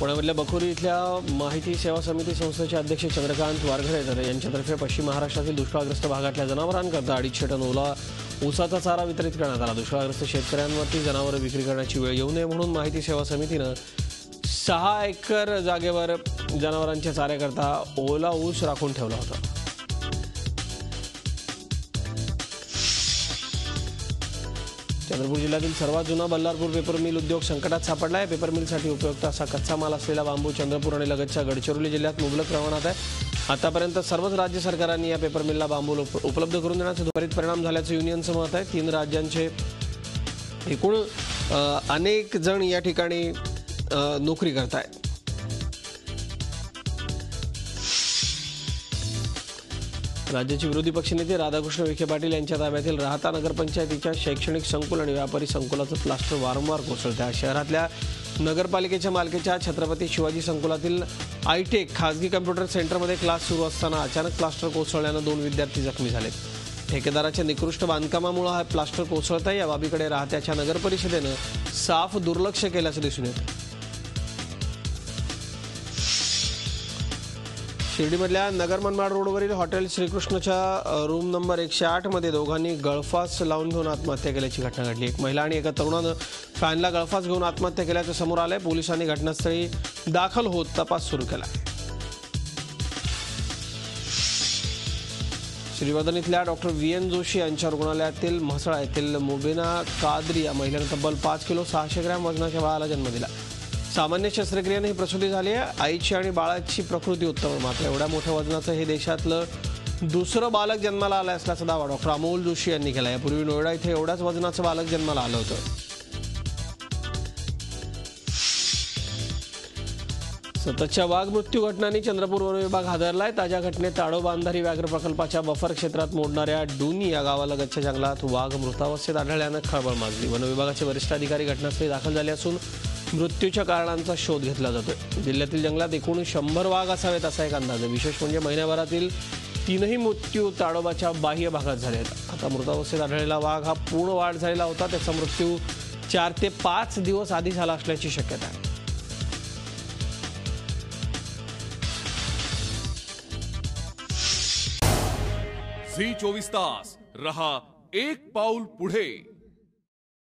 पुण्यामधल्या बखोरी इथल्या माहिती सेवा समिती संस्थेचे अध्यक्ष चंद्रकांत वारघरेकर यांच्यातर्फे पश्चिम महाराष्ट्रातील दुष्काळग्रस्त भागातल्या जनावरांकरता अडीचशे टन ओला ऊसाचा चारा वितरित करण्यात आला. दुष्काळग्रस्त शेतकऱ्यांवरती जनावरं विक्री करण्याची वेळ येऊ नये म्हणून माहिती सेवा समितीनं सहा एकर जागेवर जनावरांच्या चाऱ्याकरता ओला ऊस राखून ठेवला होता. चंद्रपूर जिल्ह्यातील सर्वात जुना बल्लारपूर पेपर मिल उद्योग संकटात सापडला आहे पेपर मिलसाठी उपयुक्त असा कच्चा माल असलेला बांबू चंद्रपूर आणि लगतच्या गडचिरोली जिल्ह्यात मुबलक प्रमाणात आहे. आतापर्यंत सर्वच राज्य सरकारांनी या पेपर मिलला बांबू उपलब्ध करून देण्याचे त्वरित परिणाम झाल्याचं युनियनचं मत आहे. तीन राज्यांचे एकूण अनेक जण या ठिकाणी नोकरी करत आहेत राज्याचे विरोधी पक्षनेते राधाकृष्ण विखे पाटील यांच्या ताब्यातील राहता नगरपंचायतीच्या शैक्षणिक संकुल आणि व्यापारी संकुलाचं प्लास्टर वारंवार कोसळतं आहे शहरातल्या नगरपालिकेच्या मालकीच्या छत्रपती शिवाजी संकुलातील आयटेक खासगी कम्प्युटर सेंटरमध्ये क्लास सुरू असताना अचानक प्लास्टर कोसळल्यानं दोन विद्यार्थी जखमी झालेत. ठेकेदाराच्या निकृष्ट बांधकामामुळे हा प्लास्टर कोसळत आहे या बाबीकडे राहत्याच्या नगरपरिषदेनं साफ दुर्लक्ष केल्याचं दिसून येतं शिर्डीमधल्या नगर मनमाड रोडवरील हॉटेल श्रीकृष्णच्या रूम नंबर एकशे आठमध्ये दोघांनी गळफास लावून घेऊन आत्महत्या केल्याची घटना घडली. एक महिला आणि एका तरुणानं फॅनला गळफास घेऊन आत्महत्या केल्याचं समोर आलंय. पोलिसांनी घटनास्थळी दाखल होत तपास सुरू केला. श्रीवर्धन इथल्या डॉक्टर व्ही. एन. जोशी यांच्या रुग्णालयातील म्हसळा येथील मुबेना कादरी या महिलेनं तब्बल पाच किलो सहाशे ग्रॅम वजनाच्या बाळाला जन्म दिला. सामान्य शस्त्रक्रियेने ही प्रसूती झाली आहे. आईची आणि बाळाची प्रकृती उत्तम मात्र एवढ्या मोठ्या वजनाचं हे देशातलं दुसरं बालक जन्माला आलं असल्याचा दावा डॉक्टर अमोल जोशी यांनी केला यापूर्वी नोएडा इथे एवढ्याच वजनाचं बालक जन्माला आलं होतं. सततच्या वाघ मृत्यू घटनांनी चंद्रपूर वन विभाग हादरलाय. ताज्या घटनेत ताडोबा अंधारी व्याघ्र प्रकल्पाच्या बफर क्षेत्रात मोडणाऱ्या डुनी या गावालगतच्या जंगलात वाघ मृतावस्थेत आढळल्यानं खळबळ माजली. वन विभागाचे वरिष्ठ अधिकारी घटनास्थळी दाखल झाले असून मृत्यूच्या कारणांचा शोध घेतला जातोय. जिल्ह्यातील जंगलात एकूण शंभर वाघ असावेत असा एक अंदाज आहे. विशेष म्हणजे महिन्याभरातील तीनही मृत्यू ताडोबाच्या बाह्य भागात झाले आहेत. आता मृतावस्थेत आढळलेला वाघ हा पूर्ण वाढ झालेला होता. त्याचा मृत्यू चार ते पाच दिवस आधी झाला असल्याची शक्यता आहे. झी चोवीस तास. रहा एक पाऊल पुढे.